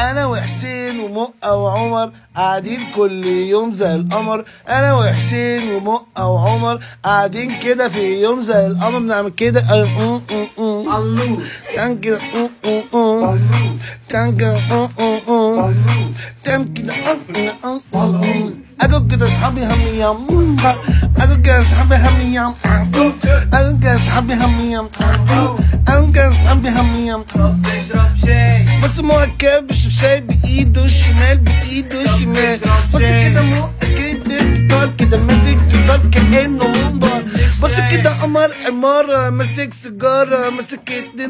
أنا وحسين ومقة وعمر قاعدين كل يوم زي القمر. أنا وحسين ومقة وعمر قاعدين كده في يوم زي القمر. بنعمل كده. كان كده. كان كده. كان كده. أقول كده اصحابي هم يام أقول كده اصحابي هم يام أقول كده اصحابي هم يام أقول كده اصحابي هم يام شاي بص مؤكد بيشرب شاي بايده الشمال بايده الشمال بص كده مؤكد الجيتار كده ماسك جيتار كانه منبر بص كده قمر عمارة ماسك سيجارة ماسك اتنين